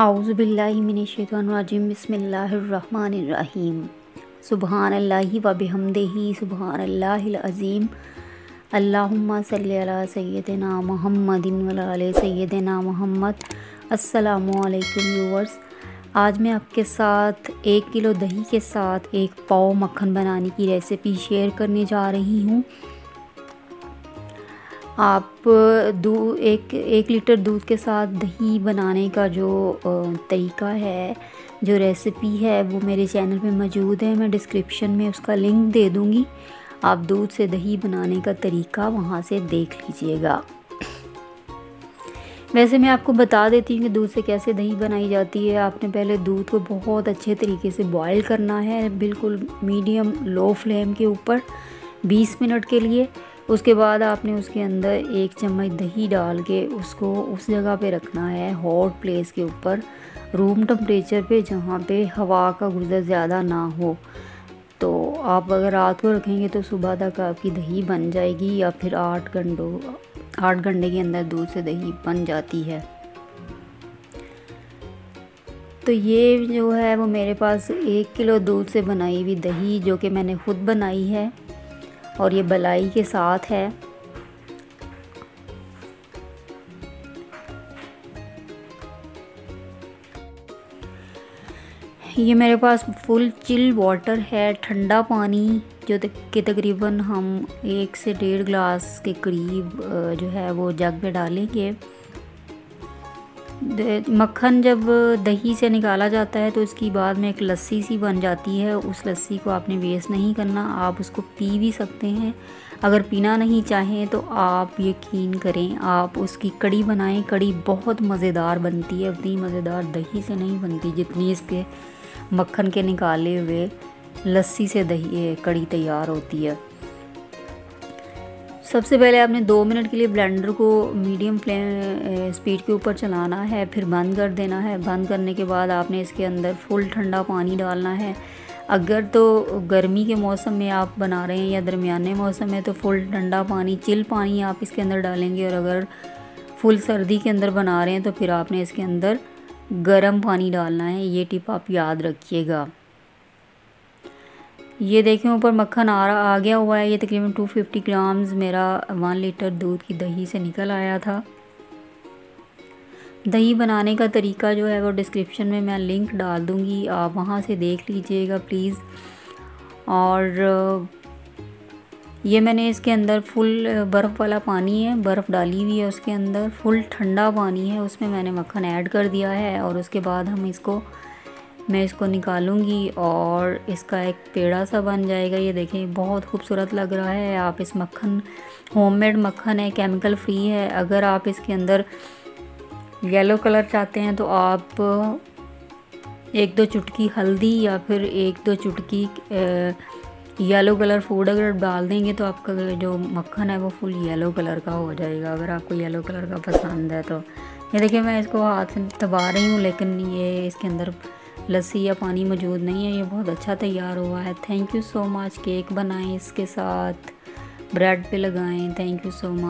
आउज़बिल्लिमिनशैतानरजीम बिस्मिल्लाहिर्रहमानिर्रहीम सुबहान अल्लाहि व बिहम्दिही सुबहान अज़ीम अल्लाहुम्मा सल्ली अला सय्यदिना मुहम्मदिन व अला सय्यदिना मुहम्मद अस्सलामु आज मैं आपके साथ एक किलो दही के साथ एक पाव मक्खन बनाने की रेसिपी शेयर करने जा रही हूँ। आप दू, एक एक लीटर दूध के साथ दही बनाने का जो तरीका है, जो रेसिपी है, वो मेरे चैनल पे मौजूद है। मैं डिस्क्रिप्शन में उसका लिंक दे दूँगी। आप दूध से दही बनाने का तरीका वहाँ से देख लीजिएगा। वैसे मैं आपको बता देती हूँ कि दूध से कैसे दही बनाई जाती है। आपने पहले दूध को बहुत अच्छे तरीके से बॉईल करना है, बिल्कुल मीडियम लो फ्लेम के ऊपर 20 मिनट के लिए। उसके बाद आपने उसके अंदर एक चम्मच दही डाल के उसको उस जगह पे रखना है हॉट प्लेस के ऊपर रूम टम्परेचर पे जहाँ पे हवा का गुज़र ज़्यादा ना हो। तो आप अगर रात को रखेंगे तो सुबह तक आपकी दही बन जाएगी या फिर आठ घंटों, आठ घंटे के अंदर दूध से दही बन जाती है। तो ये जो है वो मेरे पास एक किलो दूध से बनाई हुई दही जो कि मैंने ख़ुद बनाई है। और ये बलाई के साथ है। ये मेरे पास फुल चिल वाटर है, ठंडा पानी, जो के तकरीबन हम एक से डेढ़ ग्लास के करीब जो है वो जग में डालेंगे। मक्खन जब दही से निकाला जाता है तो इसकी बाद में एक लस्सी सी बन जाती है। उस लस्सी को आपने वेस्ट नहीं करना, आप उसको पी भी सकते हैं। अगर पीना नहीं चाहें तो आप यकीन करें, आप उसकी कड़ी बनाएँ। कड़ी बहुत मज़ेदार बनती है, उतनी मज़ेदार दही से नहीं बनती जितनी इसके मक्खन के निकाले हुए लस्सी से दही कड़ी तैयार होती है। सबसे पहले आपने दो मिनट के लिए ब्लेंडर को मीडियम फ्लेम स्पीड के ऊपर चलाना है, फिर बंद कर देना है। बंद करने के बाद आपने इसके अंदर फुल ठंडा पानी डालना है। अगर तो गर्मी के मौसम में आप बना रहे हैं या दरमियाने मौसम में तो फुल ठंडा पानी, चिल पानी आप इसके अंदर डालेंगे। और अगर फुल सर्दी के अंदर बना रहे हैं तो फिर आपने इसके अंदर गर्म पानी डालना है। ये टिप आप याद रखिएगा। ये देखें ऊपर मक्खन आ रहा, आ गया हुआ है। ये तकरीबन 250 ग्राम्स मेरा वन लीटर दूध की दही से निकल आया था। दही बनाने का तरीका जो है वो डिस्क्रिप्शन में मैं लिंक डाल दूँगी। आप वहाँ से देख लीजिएगा प्लीज़ और, ये मैंने इसके अंदर फुल बर्फ़ वाला पानी है, बर्फ़ डाली हुई है उसके अंदर। फुल ठंडा पानी है, उसमें मैंने मक्खन ऐड कर दिया है और उसके बाद हम इसको मैं इसको निकालूँगी और इसका एक पेड़ा सा बन जाएगा। ये देखें बहुत खूबसूरत लग रहा है। आप इस मक्खन होममेड मक्खन है केमिकल फ्री है। अगर आप इसके अंदर येलो कलर चाहते हैं तो आप एक दो चुटकी हल्दी या फिर एक दो चुटकी येलो कलर फ़ूड अगर डाल देंगे तो आपका जो मक्खन है, वो फुल येलो कलर का हो जाएगा। अगर आपको येलो कलर का पसंद है तो। ये देखिए, मैं इसको हाथ से दबा रही हूँ, लेकिन ये इसके अंदर लस्सी या पानी मौजूद नहीं है। ये बहुत अच्छा तैयार हुआ है। Thank you so much cake बनाएँ इसके साथ। ब्रेड पे लगाएँ। Thank you so much